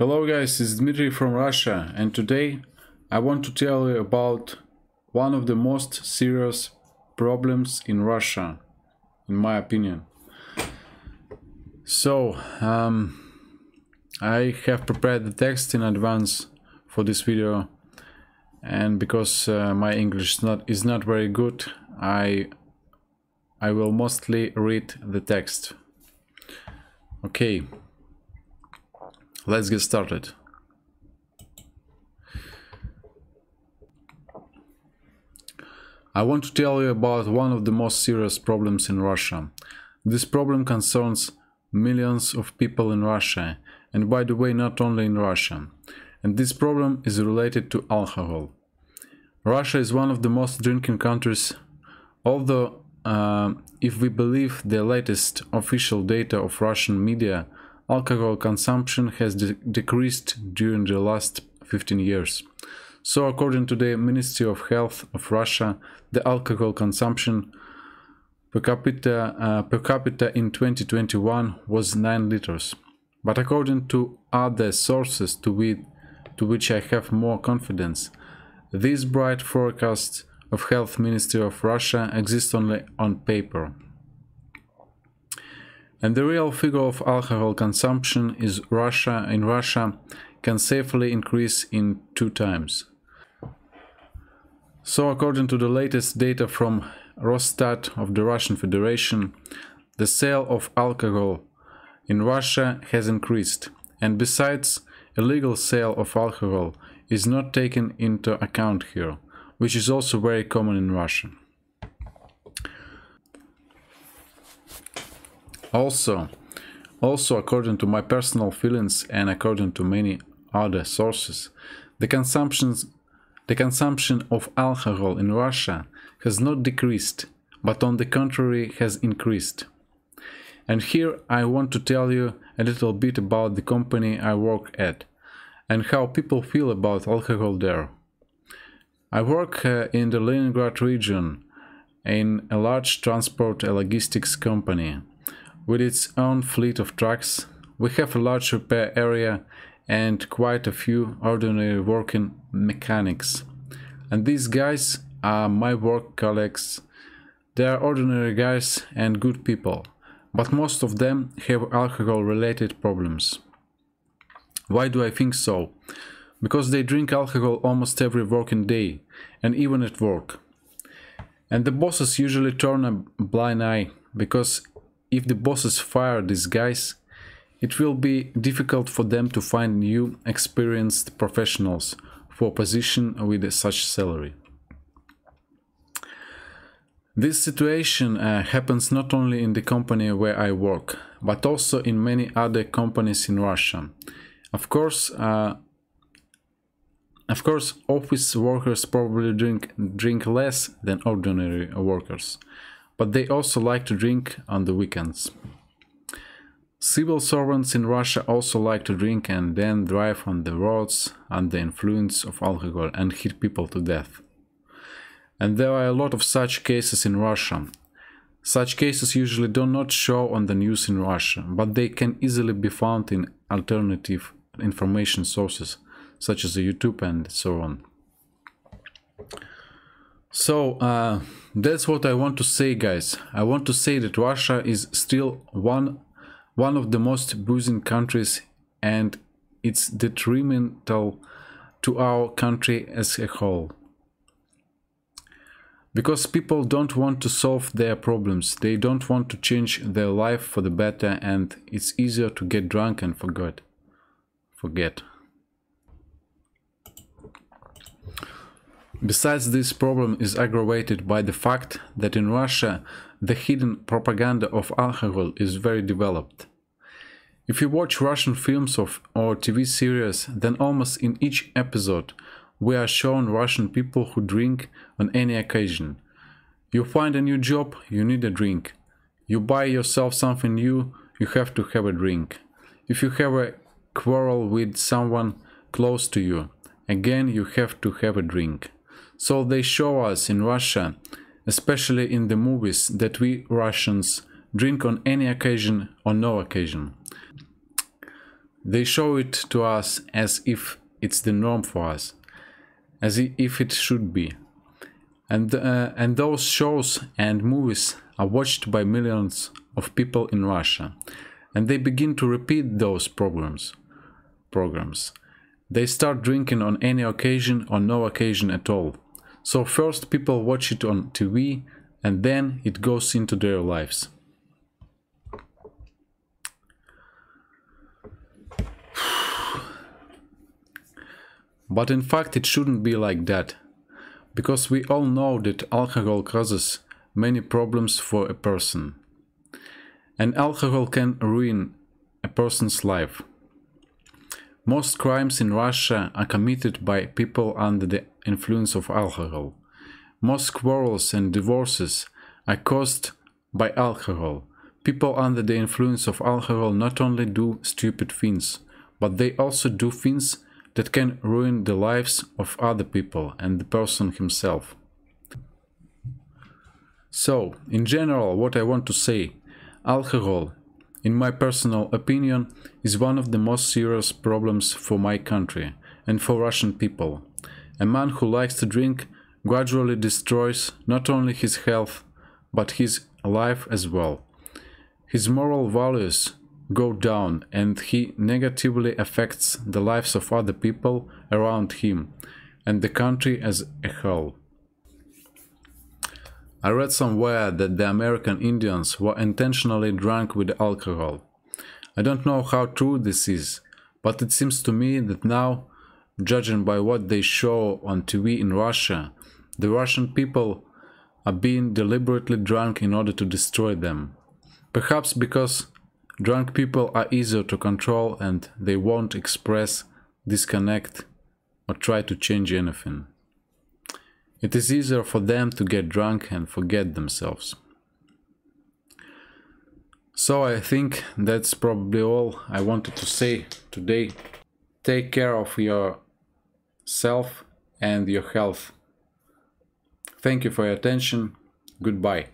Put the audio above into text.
Hello guys, it's Dmitry from Russia and today I want to tell you about one of the most serious problems in Russia, in my opinion. So, um, I have prepared the text in advance for this video and because uh, my English is not, is not very good, I, I will mostly read the text. Okay. Let's get started. I want to tell you about one of the most serious problems in Russia. This problem concerns millions of people in Russia, and by the way, not only in Russia. And this problem is related to alcohol. Russia is one of the most drinking countries, although uh, if we believe the latest official data of Russian media, alcohol consumption has de decreased during the last 15 years. So according to the Ministry of Health of Russia, the alcohol consumption per capita, uh, per capita in 2021 was 9 liters. But according to other sources to, we, to which I have more confidence, these bright forecasts of Health Ministry of Russia exist only on paper. And the real figure of alcohol consumption is Russia in Russia can safely increase in two times. So according to the latest data from Rosstat of the Russian Federation, the sale of alcohol in Russia has increased and besides illegal sale of alcohol is not taken into account here which is also very common in Russian. Also, also according to my personal feelings and according to many other sources, the consumptions the consumption of alcohol in Russia has not decreased, but on the contrary has increased. And here I want to tell you a little bit about the company I work at and how people feel about alcohol there. I work uh, in the Leningrad region in a large transport and logistics company. With its own fleet of trucks, we have a large repair area and quite a few ordinary working mechanics. And these guys are my work colleagues. They are ordinary guys and good people, but most of them have alcohol related problems. Why do I think so? because they drink alcohol almost every working day and even at work. And the bosses usually turn a blind eye because if the bosses fire these guys, it will be difficult for them to find new experienced professionals for a position with such salary. This situation uh, happens not only in the company where I work, but also in many other companies in Russia. Of course, uh, of course, office workers probably drink, drink less than ordinary workers, but they also like to drink on the weekends. Civil servants in Russia also like to drink and then drive on the roads under the influence of alcohol and hit people to death. And there are a lot of such cases in Russia. Such cases usually do not show on the news in Russia, but they can easily be found in alternative information sources such as YouTube and so on. So uh, that's what I want to say, guys. I want to say that Russia is still one one of the most boozing countries, and it's detrimental to our country as a whole. Because people don't want to solve their problems, they don't want to change their life for the better, and it's easier to get drunk and forget. Forget. Besides this problem is aggravated by the fact that in Russia the hidden propaganda of alcohol is very developed. If you watch Russian films of, or TV series, then almost in each episode we are shown Russian people who drink on any occasion. You find a new job, you need a drink. You buy yourself something new, you have to have a drink. If you have a quarrel with someone close to you, again you have to have a drink. So they show us in Russia, especially in the movies, that we Russians drink on any occasion or no occasion. They show it to us as if it's the norm for us, as if it should be. And, uh, and those shows and movies are watched by millions of people in Russia, and they begin to repeat those programs. Programs. They start drinking on any occasion or no occasion at all. So first people watch it on TV and then it goes into their lives. But in fact it shouldn't be like that, because we all know that alcohol causes many problems for a person. And alcohol can ruin a person's life. Most crimes in Russia are committed by people under the influence of alcohol. Most quarrels and divorces are caused by alcohol. People under the influence of alcohol not only do stupid things, but they also do things that can ruin the lives of other people and the person himself. So, in general, what I want to say, alcohol, in my personal opinion, is one of the most serious problems for my country and for Russian people. A man who likes to drink gradually destroys not only his health, but his life as well. His moral values go down and he negatively affects the lives of other people around him and the country as a whole. I read somewhere that the American Indians were intentionally drunk with alcohol. I don't know how true this is, but it seems to me that now, judging by what they show on TV in Russia, the Russian people are being deliberately drunk in order to destroy them. Perhaps because drunk people are easier to control and they won't express, disconnect, or try to change anything. It is easier for them to get drunk and forget themselves. So I think that's probably all I wanted to say today. Take care of yourself and your health. Thank you for your attention. Goodbye.